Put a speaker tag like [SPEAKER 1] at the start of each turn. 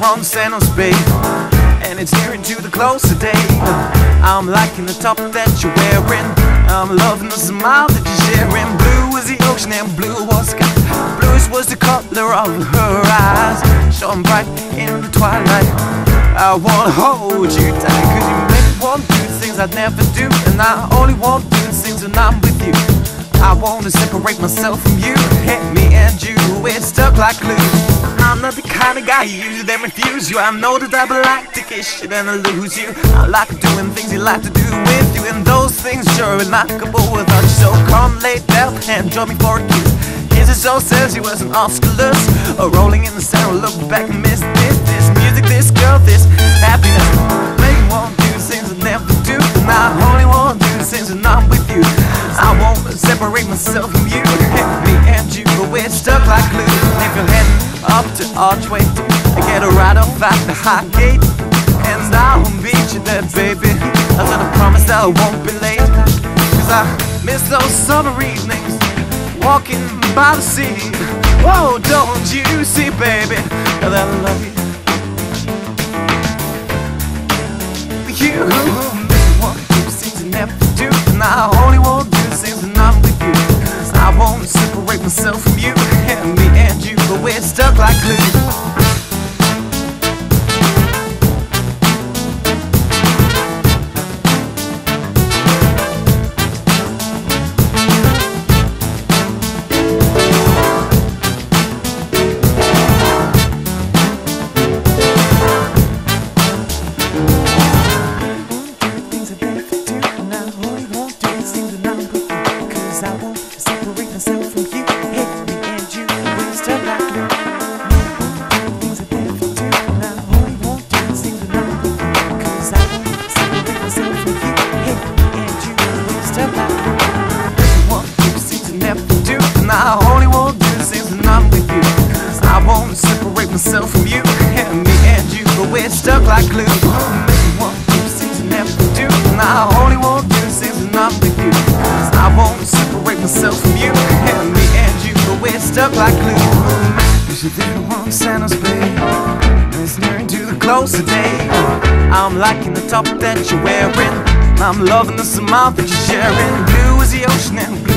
[SPEAKER 1] on Santa's Bay And it's nearing to the close today I'm liking the top that you're wearing. I'm loving the smile that you're sharing. Blue was the ocean and blue was sky. Bluish was the color of her eyes. Showing bright in the twilight. I wanna hold you tight. Cause you make me want to do things I'd never do? And I only want to do things when I'm with you. I wanna separate myself from you. Hit me and you, it's stuck like glue the kind of guy you usually then refuse you. I know that I would like to kiss you then I lose you. I like doing things you like to do with you And those things sure remarkable without you So come lay down and join me for a kiss. His it so says he was an Oscarless. Uh, Rolling in the sand, look back and miss this This music, this girl, this happiness. Want to do things I never do. And I only want to do things when I'm with you. I won't separate myself from you. Me and you, but we're stuck like glue up to Archway I Get a ride off at the Highgate. And now I will meet you there, baby. I said I promise that I won't be late. Cause I miss those summer evenings Walking by the sea. Oh, don't you see, baby That I love you? You make me want to do things I never do And I only want to do things when I'm with you I won't separate myself from you stuck like glue I won't separate myself from you myself from you And me and you, but we're stuck like glue. Make me want to things I never do. And I only want to do things when I'm with you I won't separate myself from you And me and you, but we're stuck like glue. Cause you're there on Santa's Bay And it's nearing to the close today I'm liking the top that you're wearing. I'm loving the smile that you're sharing. Blue is the ocean and blue